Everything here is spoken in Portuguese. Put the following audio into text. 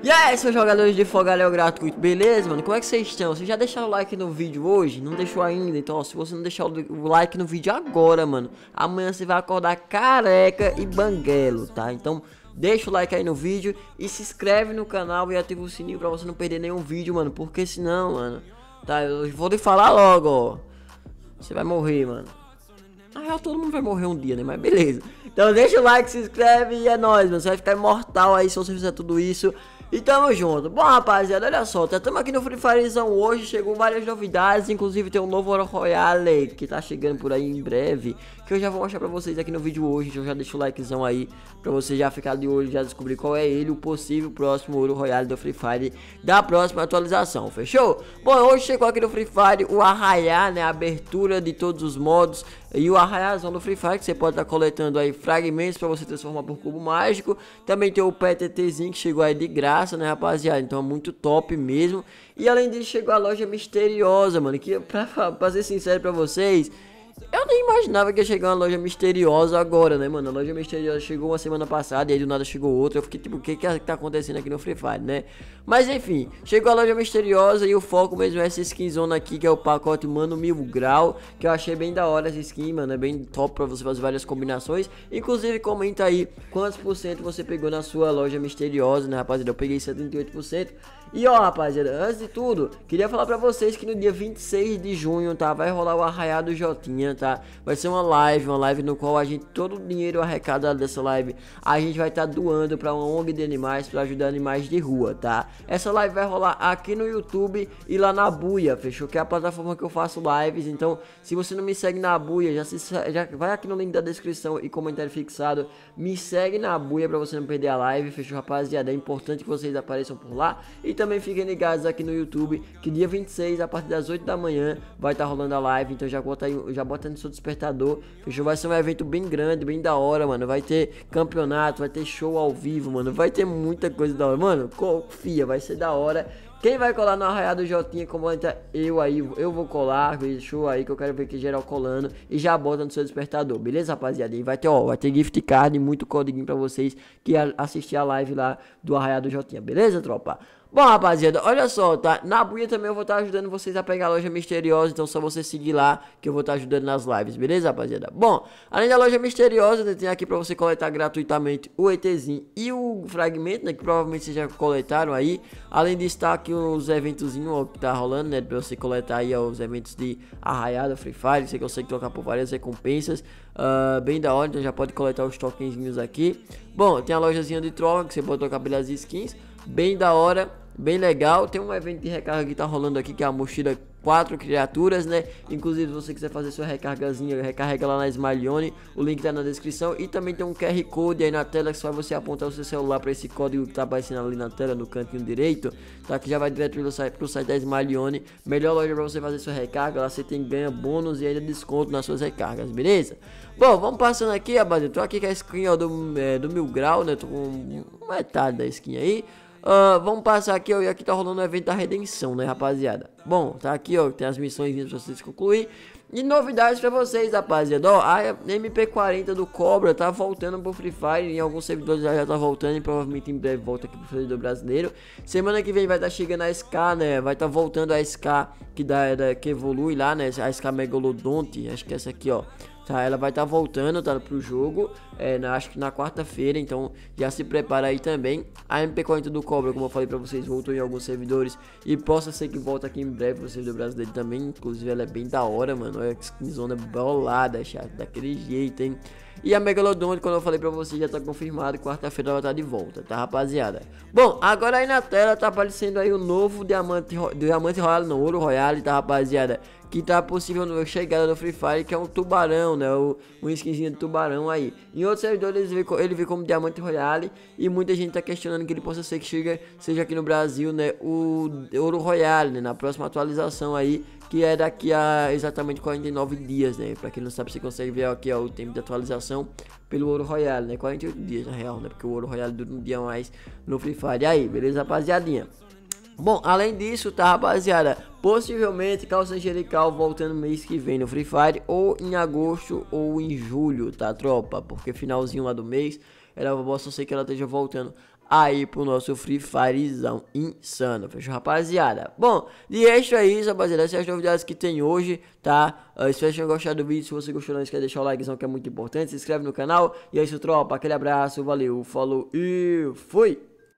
E aí, seus jogadores de Fogaléu gratuito, beleza, mano? Como é que vocês estão? Vocês já deixaram o like no vídeo hoje? Não deixou ainda? Então, ó, se você não deixar o like no vídeo agora, mano, amanhã você vai acordar careca e banguelo, tá? Então, deixa o like aí no vídeo e se inscreve no canal e ativa o sininho pra você não perder nenhum vídeo, mano. Porque senão, mano, tá? Eu vou te falar logo, ó. Você vai morrer, mano. Na real, todo mundo vai morrer um dia, né? Mas beleza. Então deixa o like, se inscreve e é nóis, mano. Você vai ficar imortal aí se você fizer tudo isso. E tamo junto. Bom, rapaziada, olha só, estamos aqui no Free Firezão hoje, chegou várias novidades, inclusive tem um novo Royale que tá chegando por aí em breve, que eu já vou mostrar pra vocês aqui no vídeo hoje, então já deixa o likezão aí, pra você já ficar de olho, já descobrir qual é ele, o possível próximo Ouro Royale do Free Fire da próxima atualização, fechou? Bom, hoje chegou aqui no Free Fire o Arraiar, né, a abertura de todos os modos, e o arraiazão do Free Fire, que você pode estar tá coletando aí fragmentos para você transformar por cubo mágico. Também tem o PTTzinho que chegou aí de graça, né, rapaziada? Então é muito top mesmo. E além disso, chegou a loja misteriosa, mano. Que pra, pra ser sincero pra vocês, eu nem imaginava que ia chegar uma loja misteriosa agora, né, mano? A loja misteriosa chegou uma semana passada e aí do nada chegou outra. Eu fiquei tipo, o que que tá acontecendo aqui no Free Fire, né? Mas enfim, chegou a loja misteriosa e o foco mesmo é essa skinzona aqui, que é o pacote Mano Mil Grau. Que eu achei bem da hora essa skin, mano. É bem top pra você fazer várias combinações. Inclusive, comenta aí quantos por cento você pegou na sua loja misteriosa, né, rapaziada? Eu peguei 78%. E ó, rapaziada, antes de tudo, queria falar pra vocês que no dia 26 de junho, tá? Vai rolar o Arraiado Jotinha, tá? Vai ser uma live, uma live no qual a gente, todo o dinheiro arrecadado dessa live, a gente vai estar tá doando pra uma ONG de animais, pra ajudar animais de rua, tá? Essa live vai rolar aqui no YouTube e lá na Buia, fechou? Que é a plataforma que eu faço lives, então, se você não me segue na Buia, já, se, já vai aqui no link da descrição e comentário fixado, me segue na Buia pra você não perder a live, fechou, rapaziada? É importante que vocês apareçam por lá e também fiquem ligados aqui no YouTube, que dia 26, a partir das 8 da manhã, vai estar tá rolando a live. Então já bota aí, já bota no seu despertador. Fechou? Vai ser um evento bem grande, bem da hora, mano. Vai ter campeonato, vai ter show ao vivo, mano. Vai ter muita coisa da hora. Mano, confia, vai ser da hora. Quem vai colar no Arraial do Jotinha, comenta eu aí, eu vou colar, show aí que eu quero ver que geral colando e já bota no seu despertador, beleza, rapaziada? E vai ter, ó, vai ter gift card e muito código pra vocês que assistir a live lá do Arraial do Jotinha, beleza, tropa? Bom, rapaziada, olha só, tá? Na buia também eu vou estar tá ajudando vocês a pegar a loja misteriosa, então só você seguir lá que eu vou estar tá ajudando nas lives, beleza, rapaziada? Bom, além da loja misteriosa, né, tem aqui pra você coletar gratuitamente o ETzinho e o fragmento, né, que provavelmente vocês já coletaram aí. Além disso, tá aqui os eventozinhos ó, que tá rolando, né, pra você coletar aí ó, os eventos de arraiada, Free Fire, você consegue trocar por várias recompensas, uh, bem da hora, então já pode coletar os tokenzinhos aqui. Bom, tem a lojazinha de troca, que você pode trocar pelas skins bem da hora, bem legal. Tem um evento de recarga que tá rolando aqui, que é a mochila quatro criaturas, né? Inclusive, se você quiser fazer sua recargazinha, recarrega lá na Smilione, o link tá na descrição. E também tem um QR Code aí na tela, que só você apontar o seu celular para esse código que tá aparecendo ali na tela, no cantinho direito, tá? Que já vai direto pro site, pro site da Smilione. Melhor loja para você fazer sua recarga, lá você tem ganha bônus e ainda desconto nas suas recargas, beleza? Bom, vamos passando aqui, rapaziada. Tô aqui com a skin ó, do, é, do Mil Grau, né? Tô com metade da skin aí. Uh, vamos passar aqui, ó, e aqui tá rolando o evento da redenção, né, rapaziada? Bom, tá aqui, ó, tem as missões pra vocês concluir. E novidades pra vocês, rapaziada, ó, a MP40 do Cobra tá voltando pro Free Fire, em alguns servidores já, já tá voltando e provavelmente em breve volta aqui pro servidor brasileiro. Semana que vem vai tá chegando a SK, né, vai tá voltando a SK que, dá, da, que evolui lá, né, a SK Megalodonte, acho que é essa aqui, ó. Tá, ela vai estar tá voltando, tá, pro jogo, é, na, acho que na quarta-feira, então já se prepara aí também. A MP40 do Cobra, como eu falei pra vocês, voltou em alguns servidores e possa ser que volta aqui em breve no servidor brasileiro também. Inclusive ela é bem da hora, mano, olha que zona bolada, chato, daquele jeito, hein. E a Megalodon, quando eu falei pra vocês, já tá confirmado. Quarta-feira ela tá de volta, tá, rapaziada? Bom, agora aí na tela tá aparecendo aí o novo Diamante, Diamante Royale, não, Ouro Royale, tá, rapaziada? Que tá possível no chegada do Free Fire, que é um tubarão, né? O, um skinzinho de tubarão aí. Em outros servidores ele vê, como Diamante Royale. E muita gente tá questionando que ele possa ser que chega, seja aqui no Brasil, né? O Ouro Royale, né? Na próxima atualização aí que é daqui a exatamente 49 dias, né? Pra quem não sabe, você consegue ver aqui ó, o tempo de atualização pelo Ouro Royale, né? 48 dias na real, né? Porque o Ouro Royale dura um dia mais no Free Fire. E aí, beleza, rapaziadinha? Bom, além disso, tá, rapaziada? Possivelmente Calça Angelical voltando mês que vem no Free Fire, ou em agosto ou em julho, tá, tropa? Porque finalzinho lá do mês, ela posso ser que ela esteja voltando aí pro nosso Free Firezão insano, fechou, rapaziada? Bom, de extra é isso, rapaziada, essas novidades que tem hoje, tá? Uh, espero que tenham gostado do vídeo, se você gostou, não esquece de deixar o likezão que é muito importante, se inscreve no canal, e é isso, tropa, aquele abraço, valeu, falou e fui!